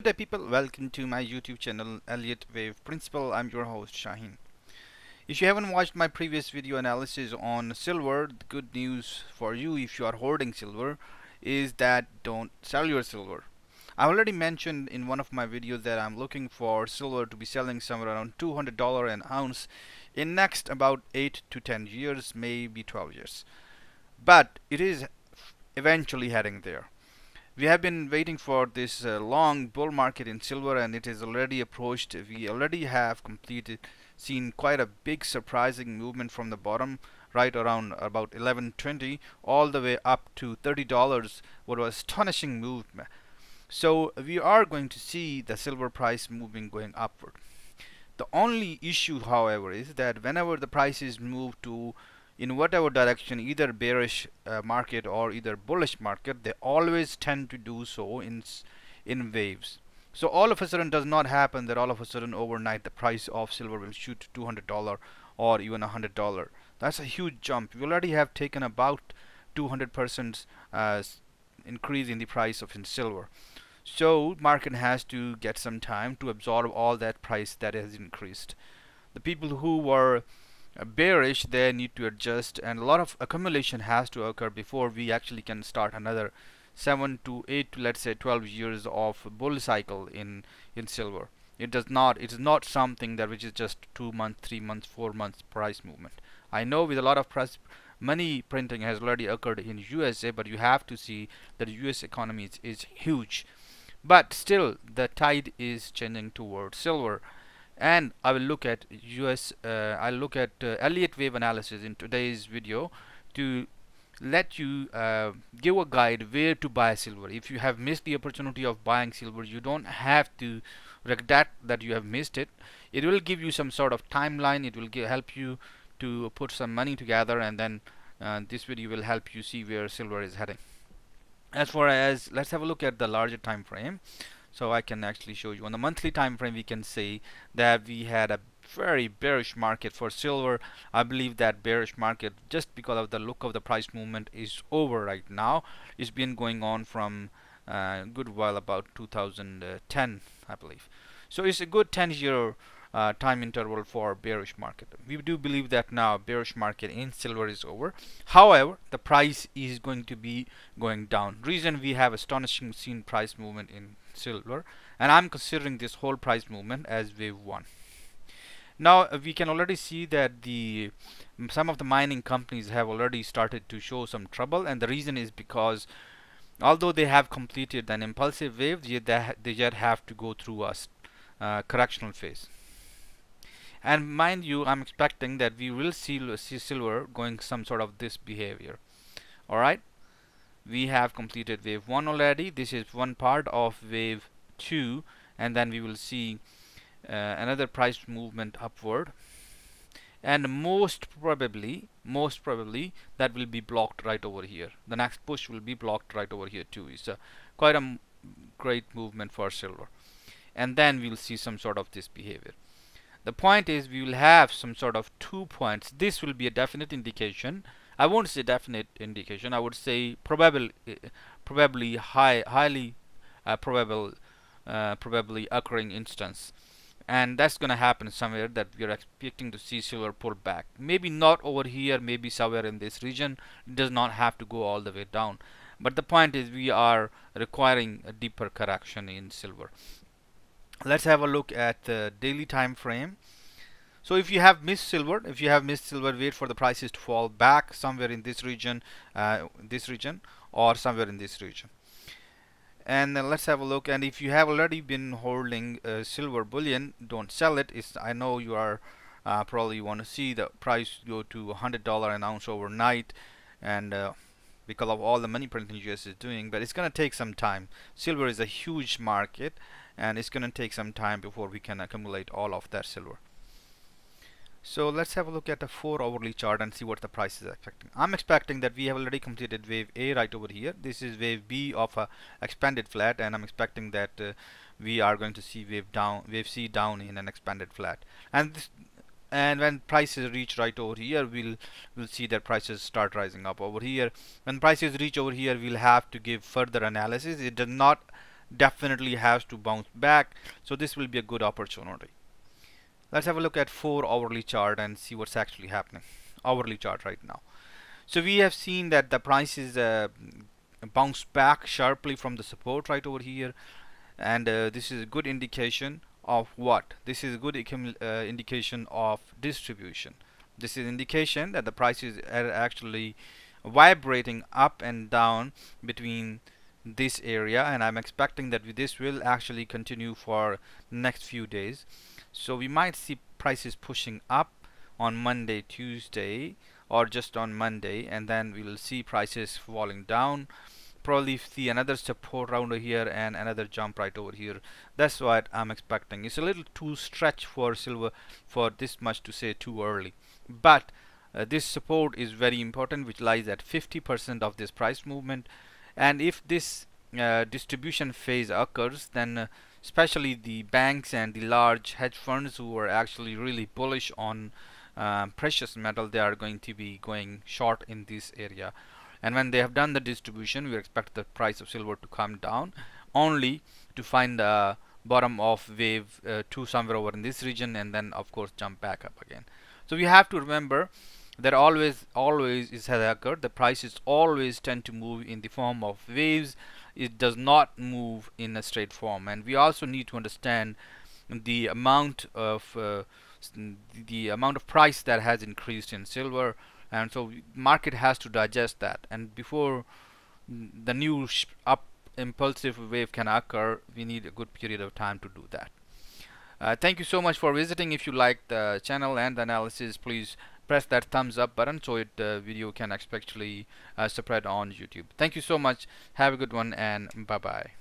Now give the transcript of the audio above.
Good day people, welcome to my YouTube channel Elliott Wave Principle. I'm your host Shaheen. If you haven't watched my previous video analysis on silver, the good news for you if you are hoarding silver is that don't sell your silver. I already mentioned in one of my videos that I'm looking for silver to be selling somewhere around $200 an ounce in next about 8 to 10 years, maybe 12 years. But it is eventually heading there we have been waiting for this uh, long bull market in silver and it is already approached. We already have completed seen quite a big surprising movement from the bottom right around about 1120 all the way up to $30 what was astonishing movement. So we are going to see the silver price moving going upward. The only issue however is that whenever the prices move to in whatever direction either bearish uh, market or either bullish market they always tend to do so in in waves. So all of a sudden does not happen that all of a sudden overnight the price of silver will shoot to $200 or even $100 that's a huge jump. We already have taken about 200 percent uh, increase in the price of in silver. So market has to get some time to absorb all that price that has increased. The people who were bearish they need to adjust and a lot of accumulation has to occur before we actually can start another 7 to 8 to let's say 12 years of bull cycle in in silver. It does not it is not something that which is just 2 months 3 months 4 months price movement. I know with a lot of press money printing has already occurred in USA but you have to see that US economy is, is huge. But still the tide is changing towards silver and I will look at US uh, I'll look at uh, Elliott wave analysis in today's video to let you uh, give a guide where to buy silver. If you have missed the opportunity of buying silver you don't have to regret that you have missed it. It will give you some sort of timeline. It will help you to put some money together and then uh, this video will help you see where silver is heading. As far as let's have a look at the larger time frame so I can actually show you. On the monthly time frame we can see that we had a very bearish market for silver. I believe that bearish market just because of the look of the price movement is over right now. It's been going on from a uh, good while about 2010 I believe. So it's a good 10 year uh, time interval for bearish market. We do believe that now bearish market in silver is over. However, the price is going to be going down. Reason we have astonishing seen price movement in silver and I'm considering this whole price movement as wave 1. Now uh, we can already see that the some of the mining companies have already started to show some trouble and the reason is because although they have completed an impulsive wave they, they yet have to go through a uh, correctional phase and mind you I'm expecting that we will see, see silver going some sort of this behavior. Alright? We have completed wave 1 already. This is one part of wave 2 and then we will see uh, another price movement upward. And most probably most probably that will be blocked right over here. The next push will be blocked right over here too. It's a quite a great movement for silver. And then we'll see some sort of this behavior the point is we will have some sort of two points. This will be a definite indication. I won't say definite indication. I would say probable uh, probably high highly uh, probable uh, probably occurring instance. And that's gonna happen somewhere that we are expecting to see silver pull back. Maybe not over here maybe somewhere in this region. It does not have to go all the way down. But the point is we are requiring a deeper correction in silver let's have a look at the daily time frame. So if you have missed silver if you have missed silver wait for the prices to fall back somewhere in this region uh, this region or somewhere in this region. And let's have a look. And if you have already been holding uh, silver bullion don't sell it. It's I know you are uh, probably want to see the price go to $100 an ounce overnight. And uh, because of all the money printing US is doing but it's gonna take some time. Silver is a huge market and it's gonna take some time before we can accumulate all of that silver. So let's have a look at the 4 hourly chart and see what the price is expecting. I'm expecting that we have already completed wave A right over here. This is wave B of a expanded flat and I'm expecting that uh, we are going to see wave down wave C down in an expanded flat. And this, and when prices reach right over here we'll we'll see that prices start rising up over here. When prices reach over here we'll have to give further analysis. It does not definitely has to bounce back. So this will be a good opportunity. Let's have a look at four hourly chart and see what's actually happening. Hourly chart right now. So we have seen that the prices uh, bounce back sharply from the support right over here. And uh, this is a good indication of what? This is a good uh, indication of distribution. This is indication that the prices are actually vibrating up and down between this area and I'm expecting that this will actually continue for next few days. So we might see prices pushing up on Monday Tuesday or just on Monday and then we will see prices falling down probably see another support around here and another jump right over here. That's what I'm expecting. It's a little too stretch for silver for this much to say too early. But uh, this support is very important which lies at 50% of this price movement. And if this uh, distribution phase occurs then uh, especially the banks and the large hedge funds who are actually really bullish on um, precious metal they are going to be going short in this area and when they have done the distribution we expect the price of silver to come down only to find the bottom of wave uh, 2 somewhere over in this region and then of course jump back up again. So we have to remember that always always is has occurred. The prices always tend to move in the form of waves. It does not move in a straight form. And we also need to understand the amount of uh, the amount of price that has increased in silver and so market has to digest that. And before the new up impulsive wave can occur we need a good period of time to do that. Uh, thank you so much for visiting. If you like the channel and the analysis please press that thumbs up button so it uh, video can actually uh, spread on YouTube. Thank you so much. Have a good one and bye bye